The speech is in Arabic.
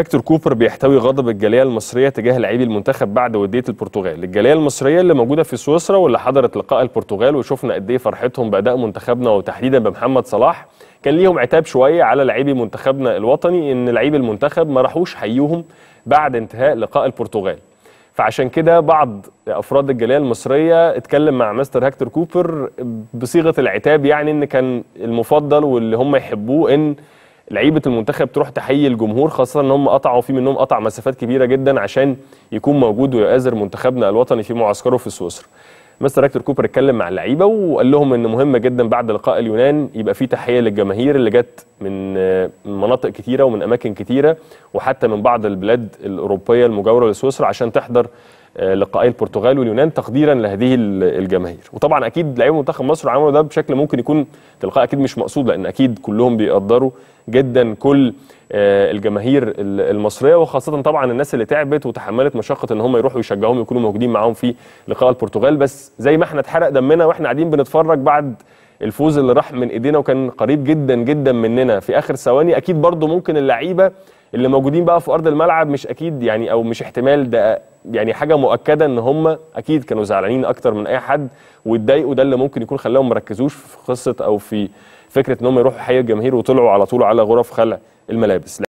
هيكتور كوبر بيحتوي غضب الجالية المصرية تجاه لاعبي المنتخب بعد ودية البرتغال، الجالية المصرية اللي موجودة في سويسرا واللي حضرت لقاء البرتغال وشفنا قد إيه فرحتهم بأداء منتخبنا وتحديدا بمحمد صلاح، كان ليهم عتاب شوية على لاعبي منتخبنا الوطني إن لاعبي المنتخب ما راحوش حيوهم بعد انتهاء لقاء البرتغال. فعشان كده بعض أفراد الجالية المصرية اتكلم مع مستر هيكتور كوبر بصيغة العتاب يعني إن كان المفضل واللي هم يحبوه إن لعيبة المنتخب تروح تحيي الجمهور خاصة إن هم قطعوا في منهم قطع مسافات كبيرة جدا عشان يكون موجود ويؤازر منتخبنا الوطني في معسكره في سويسرا. مستر هيكتور كوبر اتكلم مع اللعيبة وقال لهم إن مهم جدا بعد لقاء اليونان يبقى في تحية للجماهير اللي جت من مناطق كتيرة ومن أماكن كتيرة وحتى من بعض البلاد الأوروبية المجاورة لسويسرا عشان تحضر لقاءي البرتغال واليونان تقديرا لهذه الجماهير. وطبعا أكيد لعيبه منتخب مصر عملوا ده بشكل ممكن يكون تلقائي أكيد مش مقصود لأن أكيد كلهم بيقدروا جدا كل الجماهير المصرية وخاصة طبعا الناس اللي تعبت وتحملت مشقة إن هم يروحوا يشجعوهم يكونوا موجودين معاهم في لقاء البرتغال. بس زي ما إحنا اتحرق دمنا وإحنا قاعدين بنتفرج بعد الفوز اللي راح من ايدينا وكان قريب جدا جدا مننا. في اخر ثواني أكيد برضو ممكن اللعيبة اللي موجودين بقى في أرض الملعب مش أكيد يعني أو مش احتمال ده يعني حاجة مؤكدة إن هم أكيد كانوا زعلانين أكتر من أي حد واتضايقوا. ده اللي ممكن يكون خلاهم مركزوش في قصة أو في فكرة ان هم يروحوا حي الجماهير وطلعوا على طول على غرف خلع الملابس.